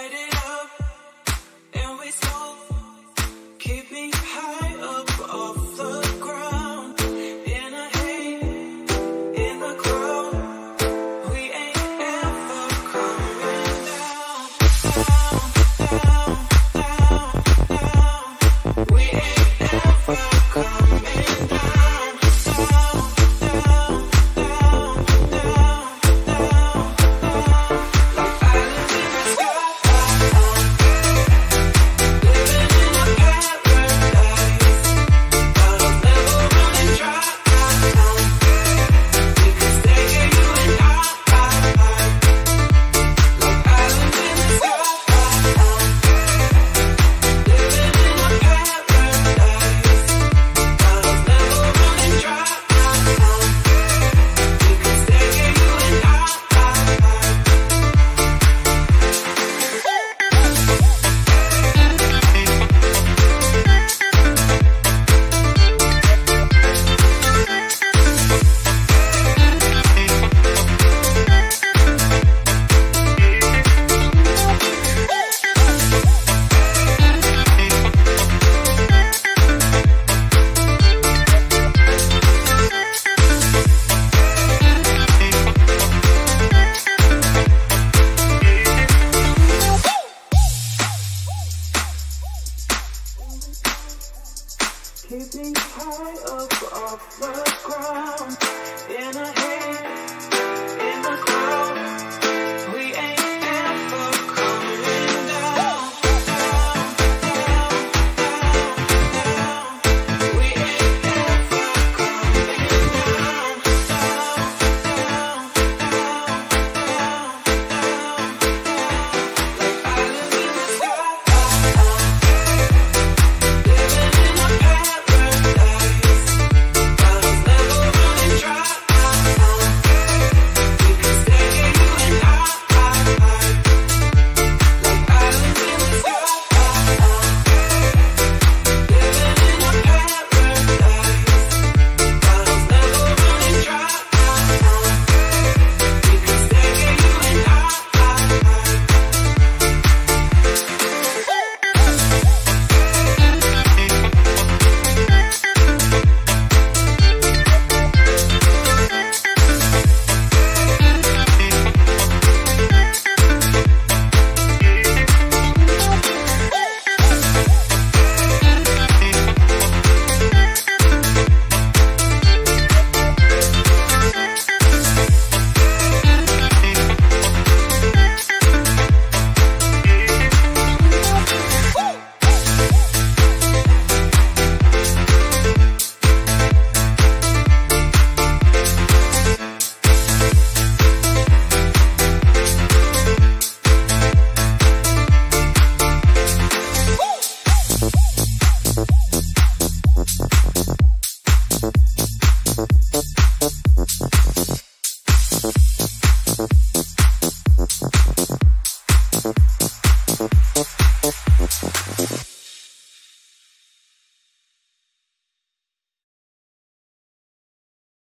fighting Keep me high up off the ground. And I hate